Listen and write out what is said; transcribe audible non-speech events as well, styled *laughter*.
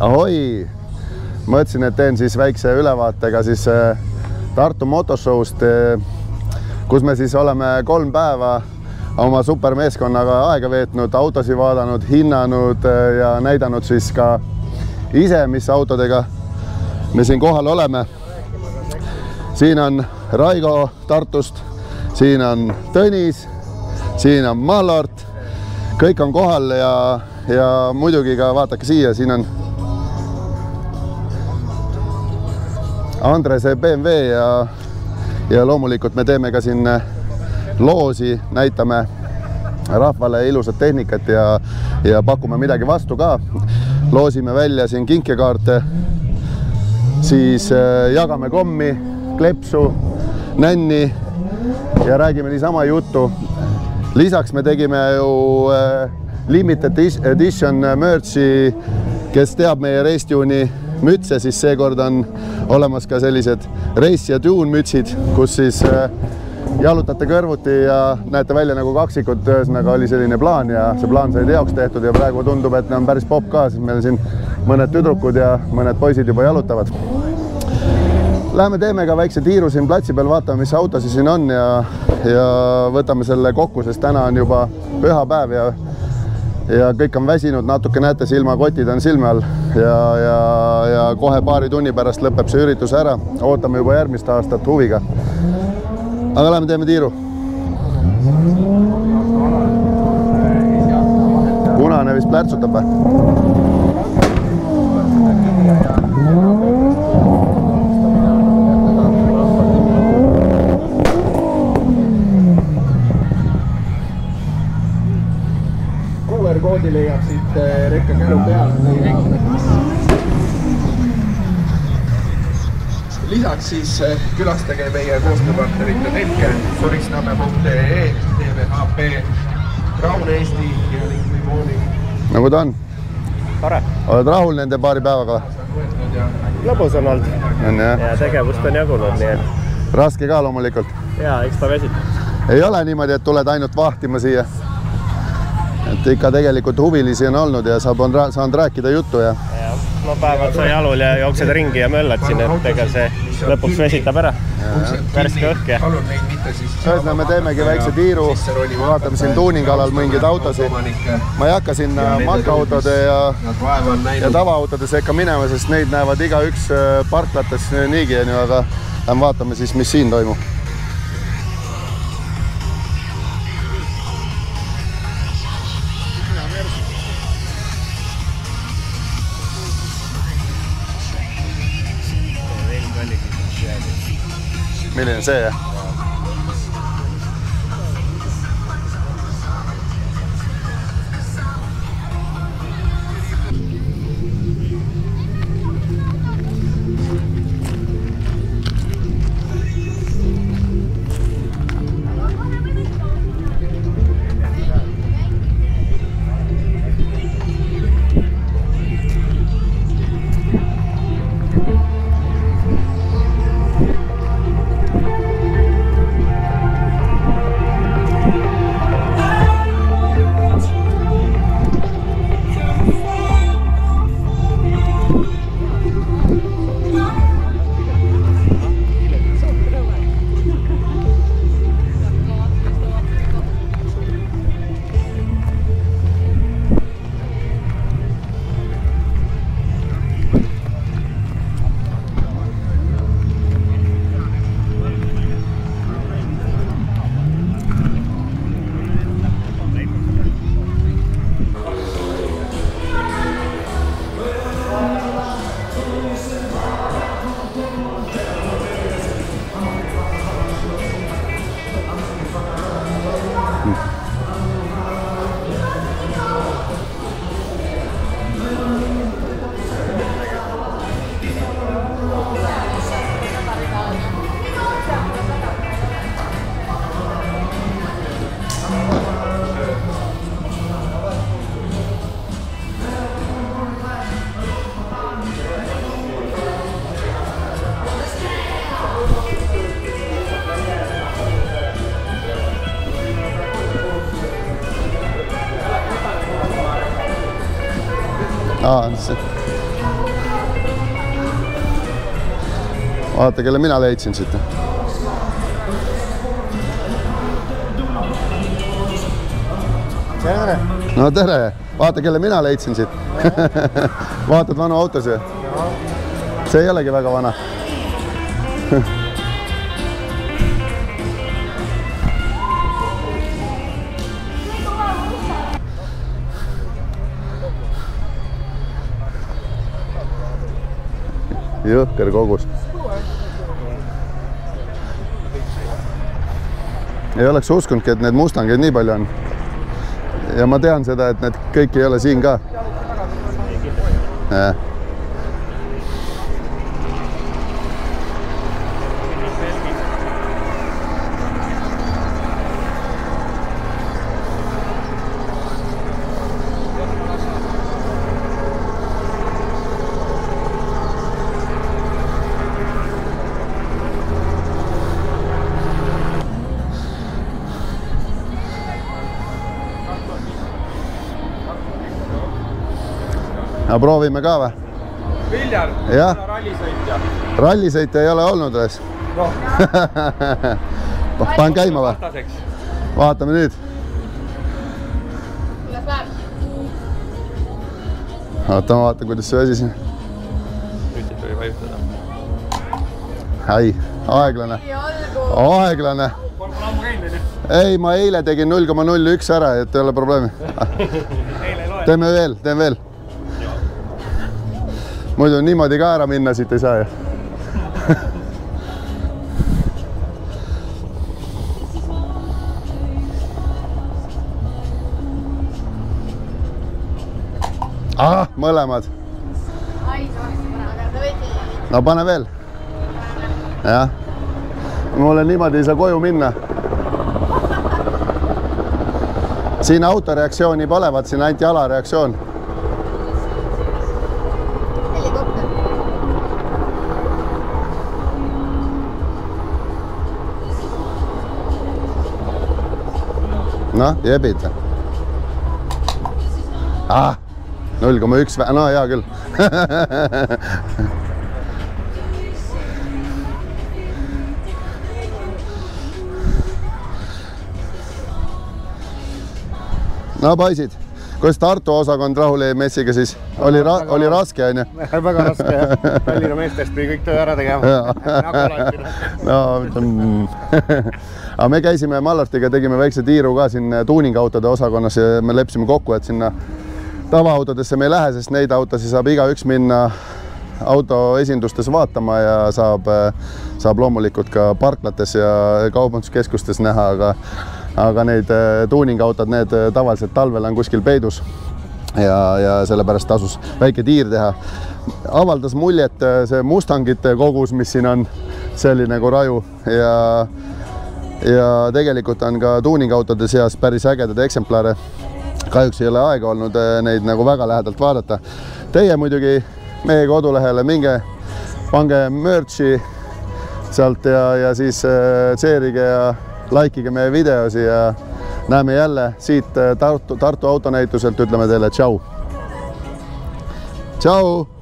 ahoi, mõtlesin, et teen siis väikse ülevaatega siis äh, Tartu motoshow'st, kus me siis oleme kolm päeva oma supermeeskonnaga aega veetnud, autosid vaadanud, hinnanud ja näidanud siis ka ise, mis autodega me siin kohal oleme. siin on Raigo Tartust, siin on Tõnis, siin on Mallart, kõik on kohal ja, ja muidugi ka vaadake siia, siin on Andrese BMW ja, ja loomulikult me teeme ka siin loosi, näitame rahvale ilusat tehnikat ja, ja pakume midagi vastu ka. loosime välja siin kinkekaarte, siis äh, jagame kommi, klepsu, nänni ja räägime niisama juttu. lisaks me tegime ju äh, limited edition merch'i, kes teab meie Racetune'i mütse, siis seekord on olemas ka sellised race ja tune mütsid, kus siis äh, jalutate kõrvuti ja näete välja nagu kaksikud, ühesõnaga oli selline plaan ja see plaan sai teoks tehtud ja praegu tundub, et on päris popp ka, sest meil siin mõned tüdrukud ja mõned poisid juba jalutavad. Läheme teeme ka väikse tiiru siin platsi peal, vaatame, mis autosid siin on ja, ja võtame selle kokku, sest täna on juba pühapäev ja ja kõik on väsinud, natuke näete, silmakotid on silme all ja, ja, ja kohe paari tunni pärast lõpeb see üritus ära. ootame juba järgmist aastat huviga. aga lähme teeme tiiru. punane vist plärtsutab või? QR-koodi leiab siit rekka käru pealt. lisaks siis külastage meie koostööpartnerite telke turisnamme.ee, TVHP, Raun Eesti ja Linklibooni nagu ta on? tore, oled rahul nende paari päevaga? lõbus on olnud on jah? ja tegevust on jagunud, nii et raske ka loomulikult. ja eks ta väsitab. ei ole niimoodi, et tuled ainult vahtima siia. Et ikka tegelikult huvilisi on olnud ja saab, on saanud rääkida juttu ja no päevad sa jalul ja jooksed ringi ja möllad siin, et ega see lõpuks vesitab ära. värske õhk ja ühesõnaga me teemegi väikse tiiru, vaatame siin tuuningalal mingeid autosid. ma ei hakka sinna matkaautode ja, ja tavaautode sekka minema, sest neid näevad igaüks äh, parklates niigi, onju, aga lähme vaatame siis, mis siin toimub. Milline see? see... vaata, kelle mina leidsin siit. tere! no tere, vaata, kelle mina leidsin siit *laughs* vaatad vanu autosid? see ei olegi väga vana *laughs* jõhker kogus. ei oleks uskunudki, et neid Mustangeid nii palju on. ja ma tean seda, et need kõik ei ole siin ka. Aga proovime ka või? Viljar, Jah. rallisõitja. rallisõite ei ole olnud alles *laughs* noh, panen käima või? vaatame nüüd. oota, ma vaatan, kuidas see asi siin. nüüd tuli vajutada. ai, aeglane, aeglane. Ei, ma eile tegin null koma null üks ära, et ei ole probleemi. *laughs* teeme veel, teeme veel. Muidu niimoodi ka ära minna siit ei saa ju. ah, mõlemad. no pane veel. jah. mulle niimoodi ei saa koju minna. siin autoreaktsiooni pole, vaat siin ainult jalareaktsioon. Noh, jebid. ah, null koma üks, no hea küll *laughs* no poisid, kuidas Tartu osakond rahul jäi messiga siis? oli oli raske onju? *laughs* väga raske jah. Tallinna meestest pidi kõik töö ära tegema. *laughs* no ütleme *laughs* aga me käisime Mallartiga, tegime väikse tiiru ka siin tuuningautode osakonnas ja me leppisime kokku, et sinna tavaautodesse me ei lähe, sest neid autosid saab igaüks minna autoesindustes vaatama ja saab, saab loomulikult ka parklates ja kaubanduskeskustes näha, aga aga need tuuningautod, need tavaliselt talvel on kuskil peidus ja, ja sellepärast tasus väike tiir teha. avaldas muljet see Mustangite kogus, mis siin on, see oli nagu raju ja ja tegelikult on ka tuuningautode seas päris ägedaid eksemplare. kahjuks ei ole aega olnud neid nagu väga lähedalt vaadata. Teie muidugi meie kodulehele minge, pange merch'i sealt ja, ja siis tseerige ja likeige meie videosi ja näeme jälle siit eh, Tartu, Tartu autonäituselt, ütleme teile tšau. tšau